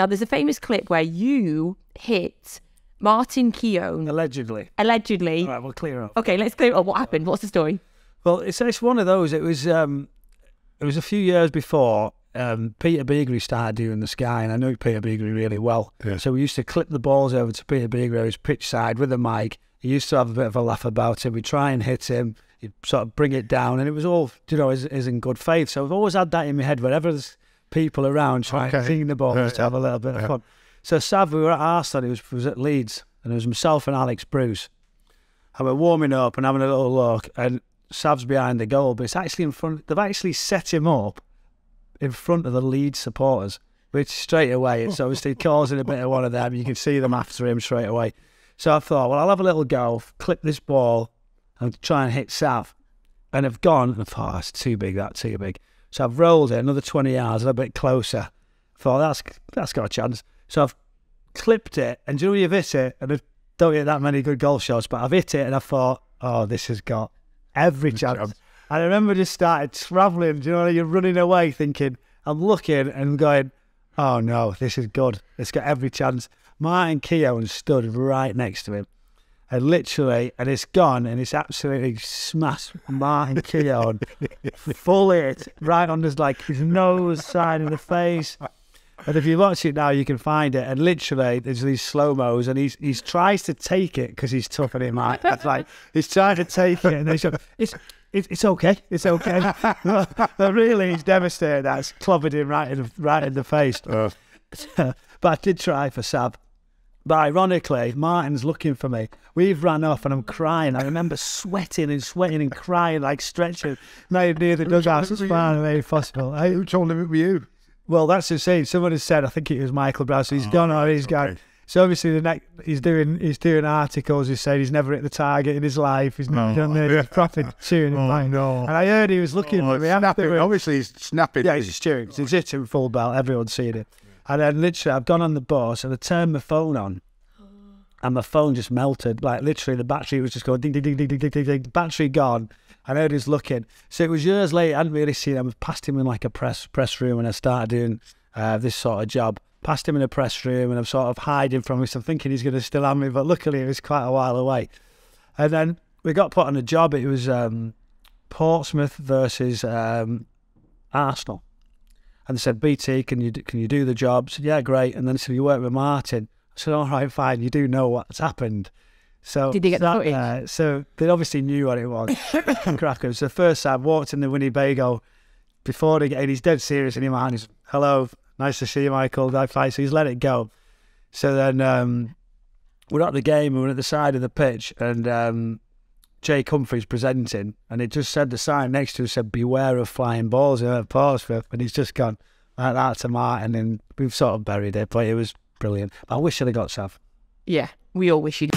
Now, there's a famous clip where you hit Martin Keown Allegedly. allegedly. All right, we'll clear up. Okay, let's clear up what happened. What's the story? Well, it's it's one of those. It was um, it was a few years before um, Peter Beagrie started doing the sky, and I knew Peter Beagrie really well. Yeah. So we used to clip the balls over to Peter Beagrie, who's pitch side with a mic. He used to have a bit of a laugh about it. We'd try and hit him. He'd sort of bring it down, and it was all you know is, is in good faith. So I've always had that in my head. Whenever there's people around trying Okay. to clean the ball, just to have a little bit of fun. So Sav, we were at Arsenal. He was, was at Leeds, and it was myself and Alex Bruce. And we're warming up and having a little look, and Sav's behind the goal, but it's actually in front. They've actually set him up in front of the Leeds supporters, which straight away it's obviously causing a bit of one of them. You can see them after him straight away. So I thought, well, I'll have a little go, clip this ball, and try and hit Sav. And I've gone, and I thought, oh, it's too big, that too big. So I've rolled it another 20 yards, a little bit closer. Thought, that's that's got a chance. So I've clipped it, and do you know you've hit it, and I don't get that many good golf shots, but I've hit it, and I thought, oh, this has got every chance. And I remember just started travelling, do you know, you're running away thinking, I'm looking and going, oh no, this is good. It's got every chance. Martin Keown stood right next to him. And literally, and it's gone, and it's absolutely smashed Martin Keown full it right on his like his nose, side of the face. And if you watch it now, you can find it. And literally, there's these slow mos, and he's he's tries to take it because he's tougher than Mike. It's like he's trying to take it, and they show it's. It's, it's okay. It's okay. but really, he's devastated. That's clobbered him right in the, right in the face. Uh, but I did try for Sav. But ironically, Martin's looking for me. We've ran off and I'm crying. I remember sweating and sweating and crying, like stretching near near the dugout as far away as possible. I, who told him it was you? well, that's the same. Someone has said, I think it was Michael Brown. So he's oh, gone or he's gone. So obviously the next he's doing he's doing articles. He's saying he's never hit the target in his life. He's No. done this. Yeah. He's chewing Oh, and no. And I heard he was looking Oh, for me snapping. afterwards. Obviously, he's snapping. Yeah, he's chewing. He's hitting full belt. Everyone's seen it. And then literally, I've gone on the bus and I turned my phone on, and my phone just melted. Like literally, the battery was just going ding ding ding ding ding ding ding. ding. Battery gone. And I heard he's looking. So it was years later. I hadn't really seen him. I passed him in like a press press room, and I started doing uh, this sort of job. Passed him in a press room, and I'm sort of hiding from him. So I'm thinking he's going to still have me, but luckily it was quite a while away. And then we got put on a job. It was um, Portsmouth versus um, Arsenal. And they said, BT, can you do, can you do the job? I said, yeah, great. And then they said, you work with Martin. I said, all right, fine. You do know what's happened. So Did they get the sat footage? there. So they obviously knew what it was. Crackers. So first I walked in the Winnebago before they get in. He's dead serious in his mind. He's, hello, nice to see you, Michael. I fight. So he's let it go. So then um, we're at the game and we're at the side of the pitch and um, Jake Humphrey's presenting and it just said the sign next to it said beware of flying balls at Portsmouth and he's just gone like that to Martin and we've sort of buried it but it was brilliant. I wish I'd have got Sav. Yeah, we all wish you